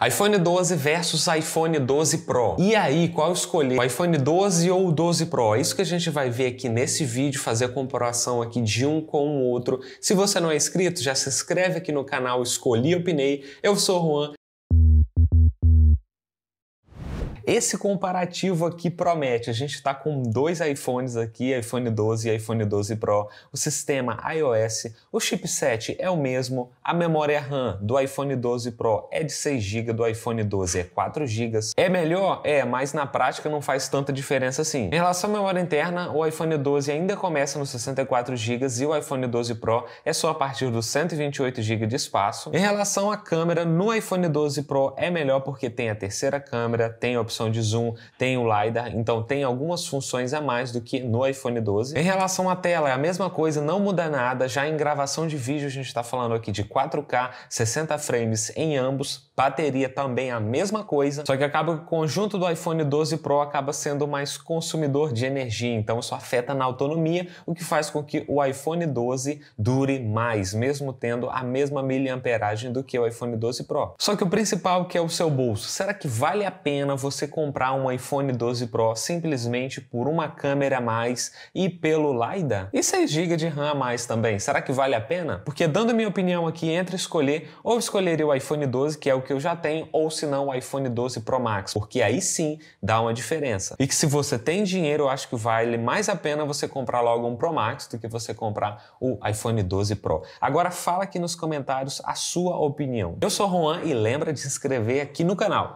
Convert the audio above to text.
iPhone 12 versus iPhone 12 Pro. E aí, qual escolher? O iPhone 12 ou o 12 Pro? É isso que a gente vai ver aqui nesse vídeo, fazer a comparação aqui de um com o outro. Se você não é inscrito, já se inscreve aqui no canal Escolhi Opinei. Eu sou o Juan esse comparativo aqui promete. A gente está com dois iPhones aqui, iPhone 12 e iPhone 12 Pro. O sistema iOS, o chipset é o mesmo, a memória RAM do iPhone 12 Pro é de 6 GB, do iPhone 12 é 4 GB. É melhor? É, mas na prática não faz tanta diferença assim. Em relação à memória interna, o iPhone 12 ainda começa nos 64 GB e o iPhone 12 Pro é só a partir dos 128 GB de espaço. Em relação à câmera, no iPhone 12 Pro é melhor porque tem a terceira câmera, tem a opção opção de zoom, tem o LiDAR, então tem algumas funções a mais do que no iPhone 12. Em relação à tela, é a mesma coisa, não muda nada. Já em gravação de vídeo, a gente está falando aqui de 4K, 60 frames em ambos, bateria também a mesma coisa, só que acaba que o conjunto do iPhone 12 Pro acaba sendo mais consumidor de energia, então isso afeta na autonomia, o que faz com que o iPhone 12 dure mais, mesmo tendo a mesma miliamperagem do que o iPhone 12 Pro. Só que o principal que é o seu bolso, será que vale a pena você comprar um iPhone 12 Pro simplesmente por uma câmera a mais e pelo LiDAR? E 6 GB de RAM a mais também, será que vale a pena? Porque dando minha opinião aqui entre escolher, ou escolheria o iPhone 12, que é o que eu já tenho, ou se não o iPhone 12 Pro Max, porque aí sim dá uma diferença. E que se você tem dinheiro, eu acho que vale mais a pena você comprar logo um Pro Max do que você comprar o iPhone 12 Pro. Agora fala aqui nos comentários a sua opinião. Eu sou Juan e lembra de se inscrever aqui no canal.